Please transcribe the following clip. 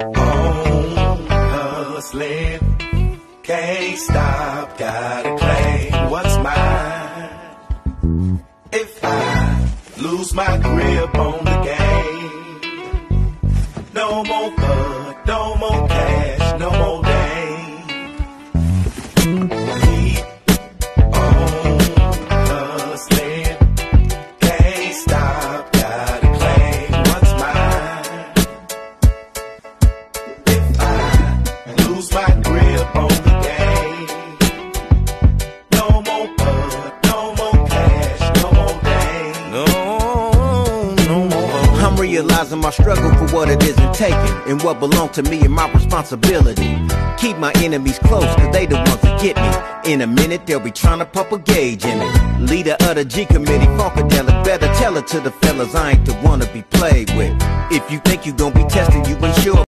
On hustling, can't stop, gotta claim what's mine. If I lose my grip on the game, no more bud, no more cash, no more dame. I'm realizing my struggle for what it isn't taking and what belong to me and my responsibility. Keep my enemies close, cause they the ones that get me. In a minute, they'll be trying to pump a gauge in it. Leader of the G committee, Funkadelic, better tell it to the fellas I ain't the one to be played with. If you think you gon' be testing, you ain't sure.